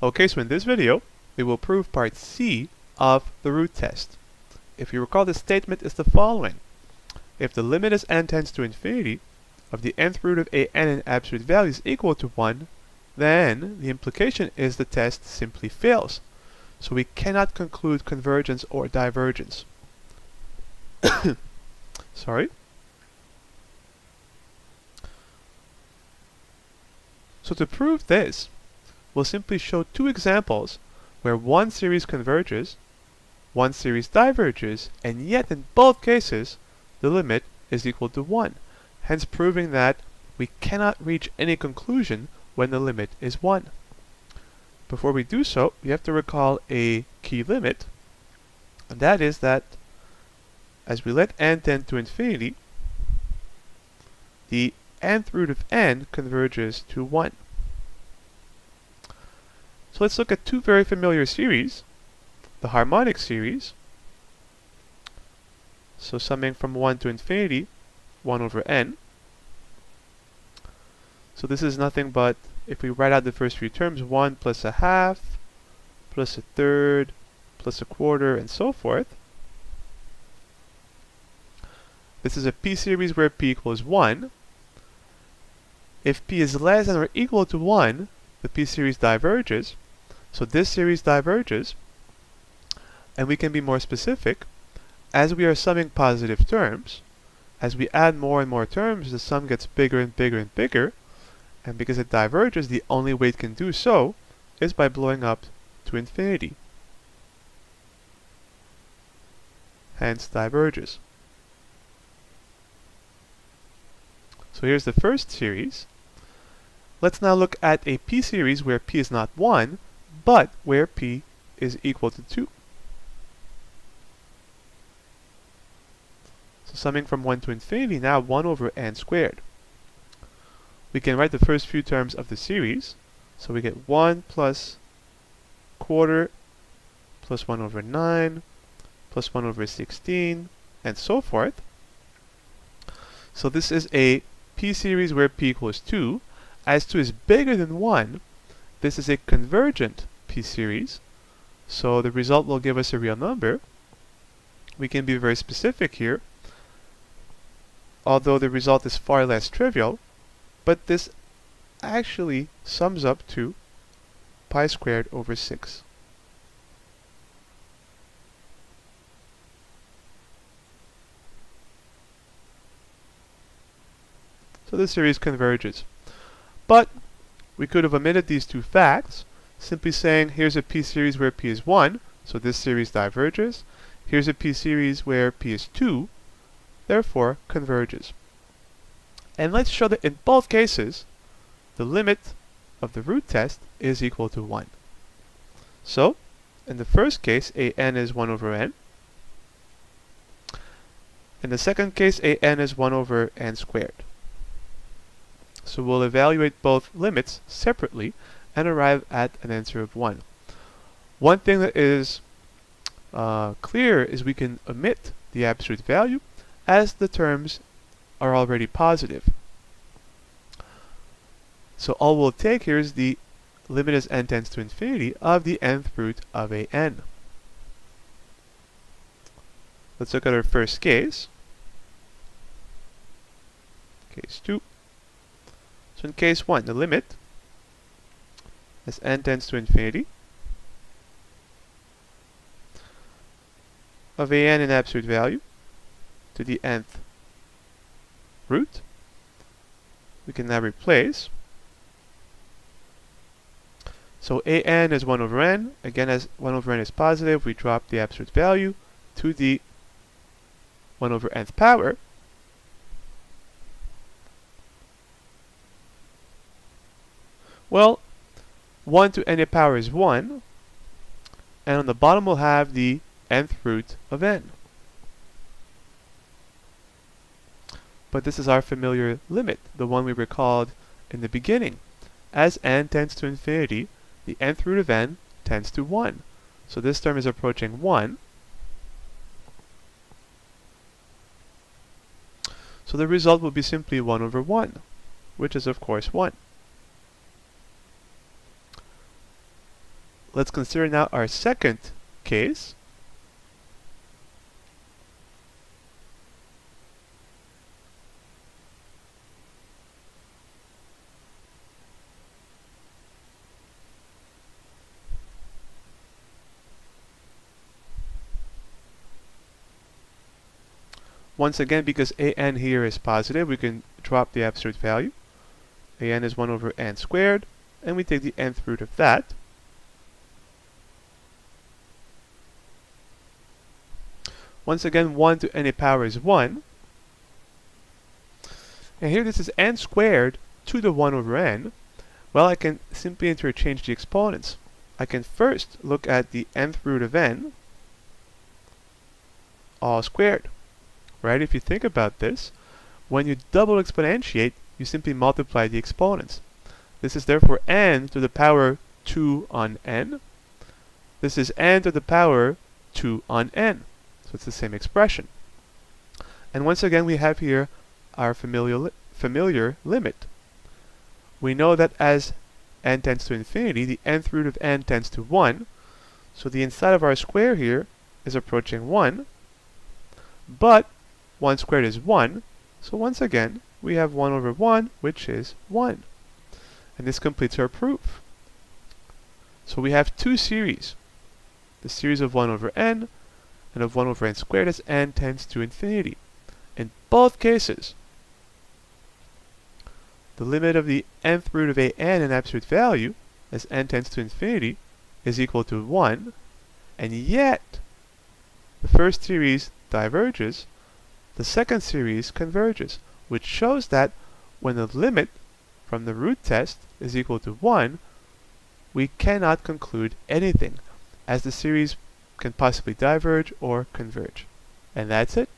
Okay, so in this video, we will prove part C of the root test. If you recall, the statement is the following. If the limit as n tends to infinity of the nth root of a n in absolute value is equal to 1, then the implication is the test simply fails. So we cannot conclude convergence or divergence. Sorry. So to prove this, we'll simply show two examples where one series converges, one series diverges, and yet in both cases, the limit is equal to 1, hence proving that we cannot reach any conclusion when the limit is 1. Before we do so, we have to recall a key limit, and that is that as we let n tend to infinity, the nth root of n converges to 1. So let's look at two very familiar series, the harmonic series, so summing from 1 to infinity, 1 over n. So this is nothing but, if we write out the first few terms, 1 plus a half, plus a third, plus a quarter, and so forth. This is a p-series where p equals 1. If p is less than or equal to 1, the p-series diverges. So this series diverges. And we can be more specific. As we are summing positive terms, as we add more and more terms, the sum gets bigger and bigger and bigger. And because it diverges, the only way it can do so is by blowing up to infinity. Hence diverges. So here's the first series. Let's now look at a p-series where p is not 1, but where p is equal to 2. So summing from 1 to infinity, now 1 over n squared. We can write the first few terms of the series. So we get 1 plus quarter plus 1 over 9 plus 1 over 16 and so forth. So this is a p-series where p equals 2, as 2 is bigger than 1, this is a convergent p-series, so the result will give us a real number. We can be very specific here, although the result is far less trivial, but this actually sums up to pi squared over 6. So this series converges. But we could have omitted these two facts, simply saying here's a p-series where p is 1, so this series diverges. Here's a p-series where p is 2, therefore converges. And let's show that in both cases, the limit of the root test is equal to 1. So, in the first case, a n is 1 over n. In the second case, a n is 1 over n squared. So we'll evaluate both limits separately and arrive at an answer of 1. One thing that is uh, clear is we can omit the absolute value as the terms are already positive. So all we'll take here is the limit as n tends to infinity of the nth root of a n. Let's look at our first case. Case 2. So in case 1, the limit as n tends to infinity of a n in absolute value to the nth root. We can now replace. So a n is 1 over n. Again, as 1 over n is positive, we drop the absolute value to the 1 over nth power. Well, 1 to n power is 1, and on the bottom we'll have the nth root of n. But this is our familiar limit, the one we recalled in the beginning. As n tends to infinity, the nth root of n tends to 1. So this term is approaching 1. So the result will be simply 1 over 1, which is of course 1. Let's consider now our second case. Once again, because an here is positive, we can drop the absolute value. an is 1 over n squared, and we take the nth root of that. Once again, 1 to any power is 1. And here this is n squared to the 1 over n. Well, I can simply interchange the exponents. I can first look at the nth root of n, all squared right? If you think about this, when you double exponentiate, you simply multiply the exponents. This is therefore n to the power 2 on n. This is n to the power 2 on n. So it's the same expression. And once again, we have here our familiar, li familiar limit. We know that as n tends to infinity, the nth root of n tends to 1. So the inside of our square here is approaching 1. But 1 squared is 1, so once again, we have 1 over 1, which is 1. And this completes our proof. So we have two series. The series of 1 over n and of 1 over n squared as n tends to infinity. In both cases, the limit of the nth root of a n in absolute value, as n tends to infinity, is equal to 1, and yet the first series diverges the second series converges, which shows that when the limit from the root test is equal to 1, we cannot conclude anything, as the series can possibly diverge or converge. And that's it.